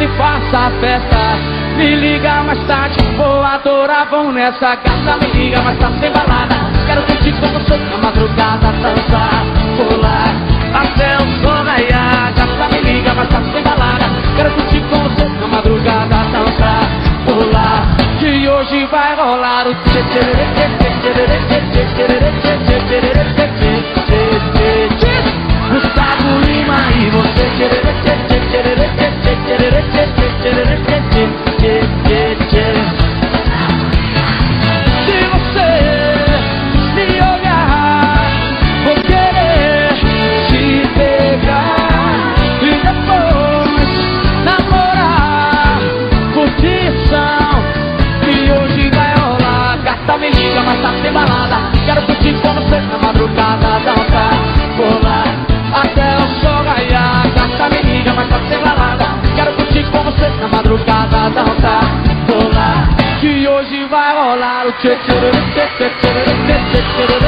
e faça a festa. Me liga mais tarde, vou adorar, vão nessa casa. Me liga mais tarde, sem balada. Quero curtir com você na madrugada, dançar, pular. Até o sol raiar, gata, me liga mais tarde, sem balada. Quero curtir com você na madrugada, dançar, pular. Que hoje vai rolar o tchê I'll take it.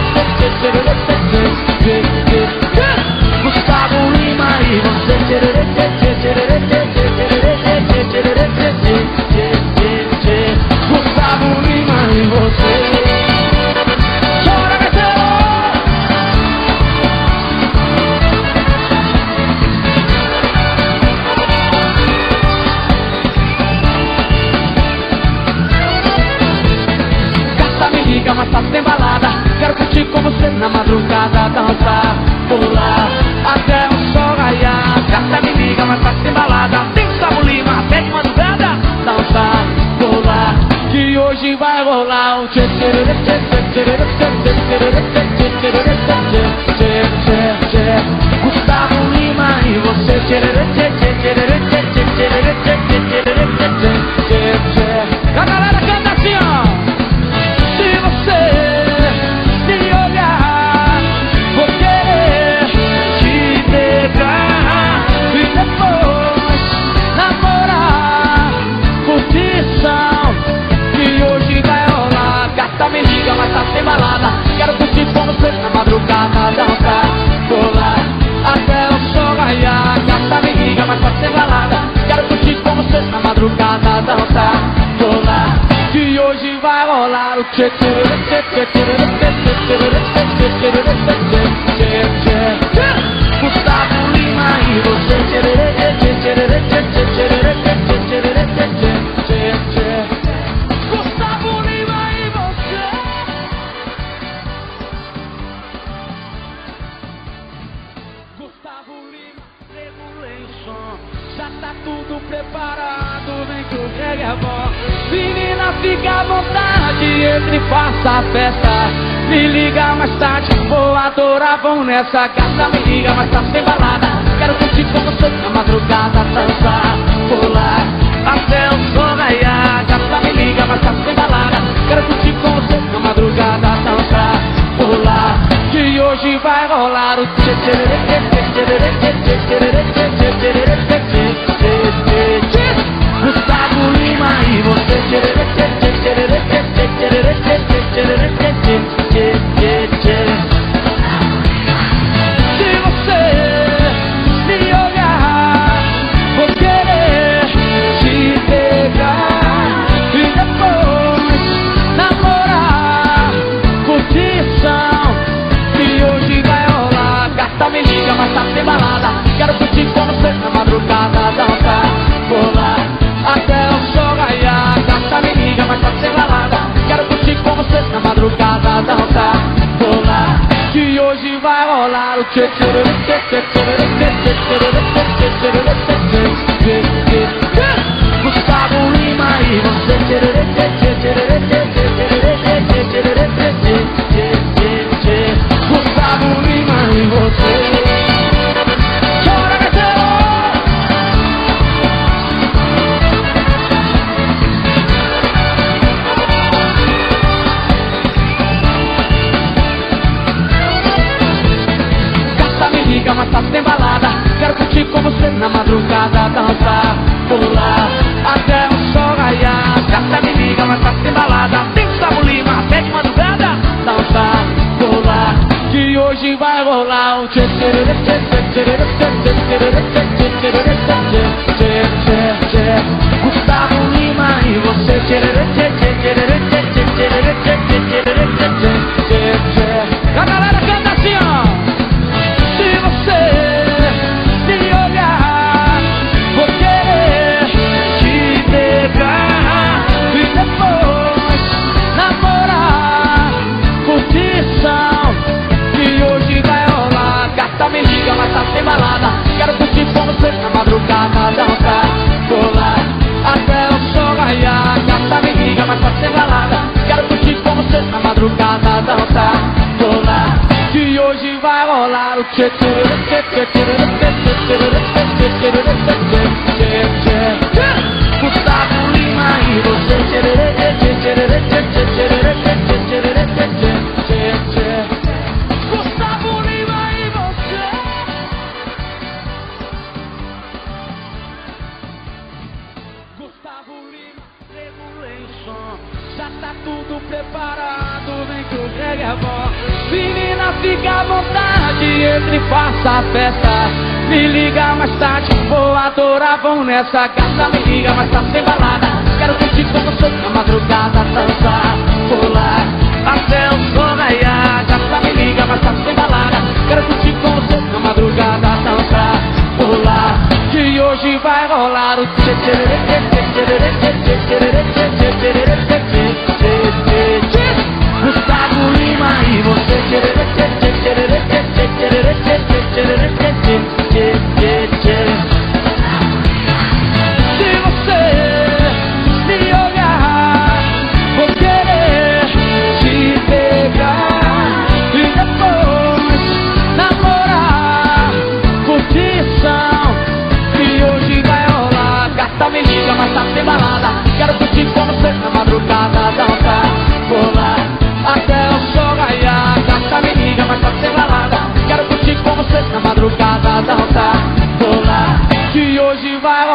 Survival Lounge. Na madrugada, dançar, pular. Que hoje vai rolar o tchê tchê tchê tchê tchê tchê tchê tchê tchê tchê tchê Gustavo Lima e você tchê tchê tchê Já tá tudo preparado, vem que o reggae é bom Menina, fica à vontade, entre e faça a festa. Me liga mais tarde, vou adorar, vão nessa casa. Me liga, mas tá sem balada. Quero curtir com você na madrugada Dançar, pular, até o sol raiar Gata, me liga, mas tá sem balada. Quero curtir com você na madrugada Dançar, pular, que hoje vai rolar o tchê Check it out. faço bem balada Quero curtir com você na madrugada Dançar, pular, até o sol raiar Gata me liga, mas faço bem balada Tem Gustavo Lima, até de madrugada Dançar, pular, que hoje vai rolar um tchê tchê tchê tchê tchê tchê tchê tchê tchê tchê tchê tchê Chicka, chicka, chicka, chicka, chicka, chicka, chicka, chicka. Fica à vontade, entre e faça a festa. Me liga mais tarde, vou adorar, vão nessa casa. Me liga mais tarde, sem balada. Quero curtir com você na madrugada, dançar, pular, até o sol raiar. Me liga mais tarde, sem balada. Quero curtir com você na madrugada, dançar, pular. Que hoje vai rolar o tchê tchê tchê tchê tchê tchê tchê tchê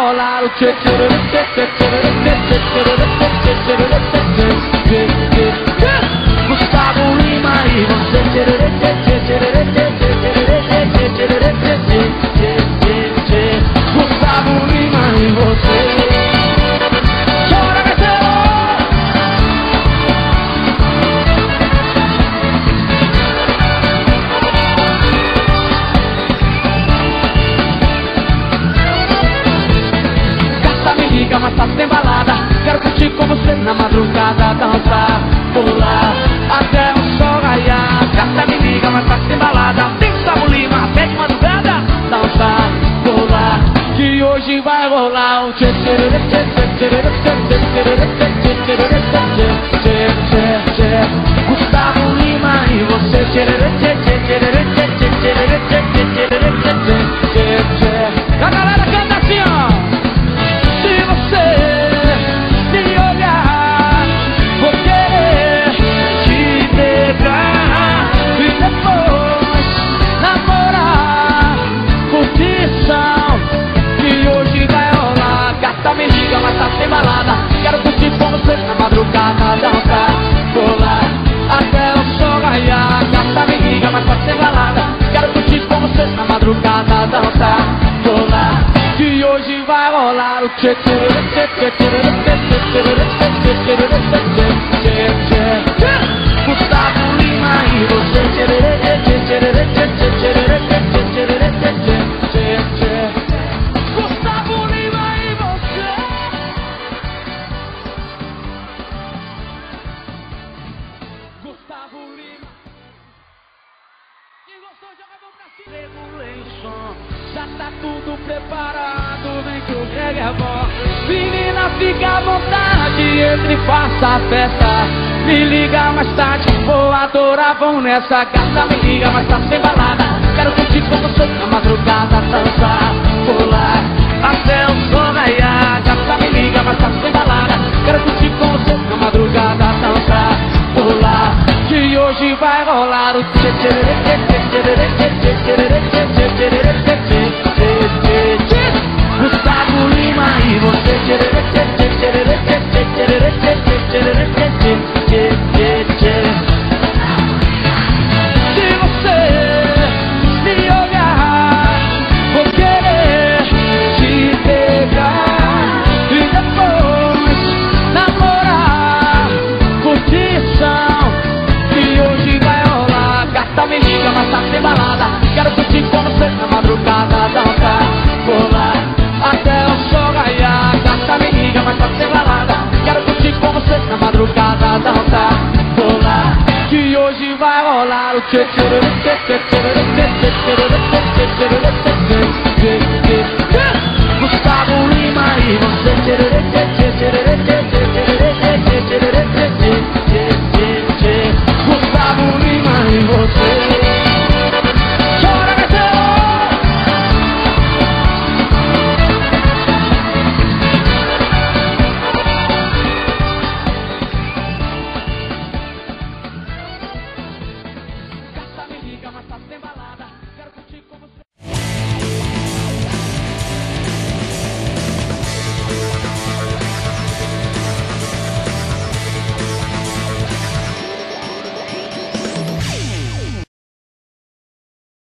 all out. now. I'll. nessa festa. Me liga mais tarde, vou adorar, vão nessa casa. Me liga mais tarde, sem balada. Quero curtir com você na madrugada, dançar, pular, até o sol raiar. Me liga mais tarde, sem balada. Quero curtir com você na madrugada, dançar, pular. Que hoje vai rolar o tchê tchê tchê tchê tchê tchê tchê tchê Thank you.